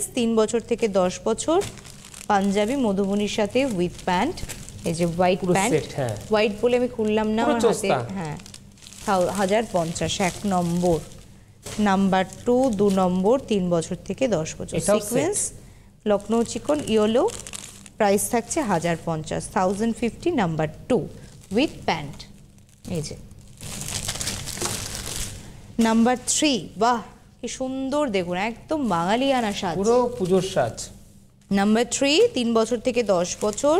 Dress তিন বছর থেকে দশ বছর। পাঞ্জাবি মধুবনির সাথে উইথ প্যান্ট এই যে হোয়াইট প্যান্ট হ্যাঁ। হোয়াইট বলে আমি খুললাম না আমার হাতে হ্যাঁ। হাজার পঞ্চাশ এক নম্বর। নাম্বার টু দু নম্বর তিন বছর থেকে দশ বছর। সিকোয়েন্স লখনৌ চিকন ইয়েলো। প্রাইস থাকছে হাজার পঞ্চাশ thousand fifty number two with pant এই যে। নাম্বার থ্রি বাহ! কি সুন্দর দেখুন একদম বাঙালিয়ানা সাজ। পুরো পুজোর সাজ। নাম্বার থ্রি তিন বছর থেকে দশ বছর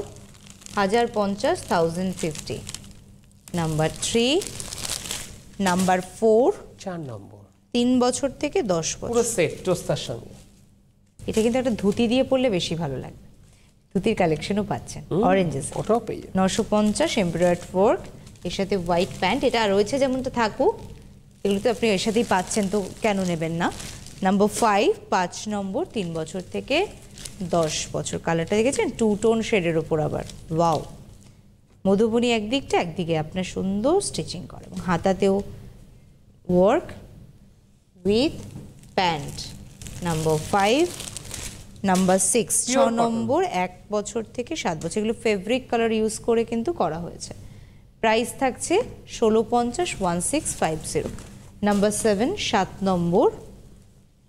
হাজার পঞ্চাশ thousand fifty number three number four চার নম্বর। তিন বছর থেকে দশ পুরো বছর সেট চোস্তার সঙ্গে। এটা কিন্তু একটা ধুতি দিয়ে পরলে বেশি ভালো লাগবে। ধুতির কালেকশনও পাচ্ছেন অরেঞ্জেস ওটাও পেয়ে নশো পঞ্চাশ এমব্রয়েড ওয়ার্ক এর সাথে হোয়াইট প্যান্ট এটা রয়েছে যেমন তো থাকুক। এগুলো তো আপনি এর সাথেই পাচ্ছেন তো কেন নেবেন না? নাম্বার ফাইভ পাঁচ নম্বর তিন বছর থেকে দশ বছর। কালারটা দেখেছেন? টু টোন শেডের ওপর আবার। ওয়াও মধুবনী একদিকটা একদিকে আপনার সুন্দর স্টিচিং করে। এবং হাতাতেও work with pant number five number six ছ নম্বর এক বছর থেকে সাত বছর। এগুলো ফেব্রিক কালার ইউজ করে কিন্তু করা হয়েছে। প্রাইস থাকছে ষোলো পঞ্চাশ one six five zero number seven সাত নম্বর।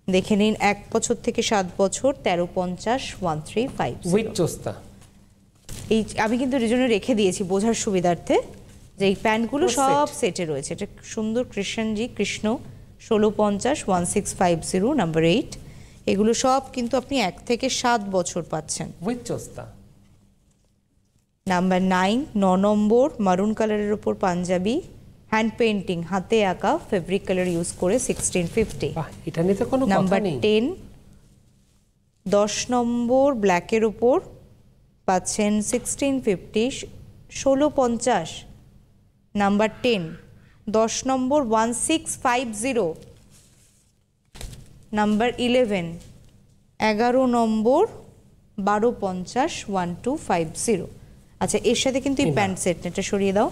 দেখে নিন এক বছর থেকে সাত বছর তেরো পঞ্চাশ ওয়ান থ্রি ফাইভ উইথ চোস্তা। এই আমি কিন্তু এর জন্য রেখে দিয়েছি বোঝার সুবিধার্থে যে এই প্যান্টগুলো সব সেটে রয়েছে। এটা সুন্দর কৃষ্ণজি কৃষ্ণ ষোলো পঞ্চাশ one six five zero number eight. এগুলো সব কিন্তু আপনি এক থেকে সাত বছর পাচ্ছেন। উইথ চোস্তা। নাম্বার নাইন ন নম্বর মারুন কালারের ওপর পাঞ্জাবি হ্যান্ড পেন্টিং হাতে আঁকা ফেব্রিক কালার ইউজ করে সিক্সটিন ফিফটি এটা নিয়ে তো কোনো নাম্বার টেন দশ নম্বর ব্ল্যাকের ওপর পাচ্ছেন সিক্সটিন ফিফটি ষোলো পঞ্চাশ। নাম্বার টেন দশ number one six five zero number eleven এগারো নম্বর বারো পঞ্চাশ ওয়ান টু ফাইভ জিরো আচ্ছা এর সাথে কিন্তু এই এই প্যান্ট সেট এটা সরিয়ে দাও।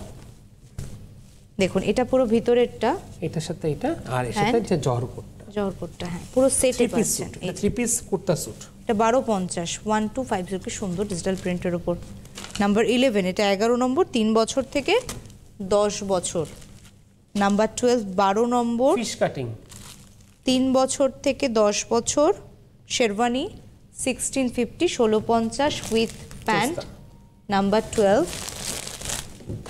দেখুন এটা পুরো ভিতরেরটা। এটার সাথে এটা আর এর সাথে And? যে জহরকোটটা জহরপুরটা হ্যাঁ পুরো সেটে পাচ্ছেন। এই থ্রি পিস কুর্তা স্যুট এটা বারো পঞ্চাশ ওয়ান টু ফাইভ জিরো কি সুন্দর ডিজিটাল প্রিন্টের ওপর নাম্বার ইলেভেন এটা এগারো নম্বর তিন বছর থেকে দশ বছর। নাম্বার টুয়েলভ বারো নম্বর ফিশ কাটিং তিন বছর থেকে দশ বছর। শেরওয়ানি সিক্সটিন ফিফটি ষোলো পঞ্চাশ with pant number twelve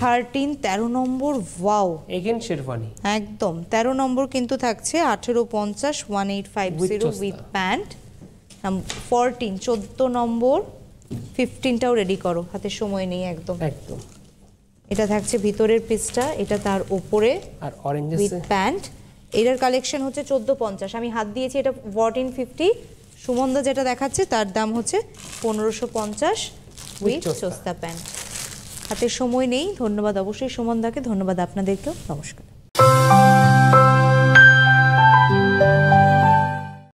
thirteen তেরো নম্বর ওয়াও এগেন শেরওয়ানি একদম তেরো নম্বর কিন্তু থাকছে আঠেরো পঞ্চাশ one eight five zero with pant fourteen চোদ্দ নম্বর ফিফটিনটাও রেডি করো হাতে সময় নেই একদম। একদম। এটা থাকছে ভিতরের পিসটা এটা তার ওপরে আর অরেঞ্জেস উইথ প্যান্ট এটার কালেকশন হচ্ছে চোদ্দ পঞ্চাশ। আমি হাত দিয়েছি এটা ফোরটিন ফিফটি সুমনদা যেটা দেখাচ্ছে তার দাম হচ্ছে পনেরোশো পঞ্চাশ উইথ। চোস্তা প্যান্ট হাতে সময় নেই। ধন্যবাদ অবশ্যই সুমনদাকে। ধন্যবাদ আপনাদেরকেও। নমস্কার।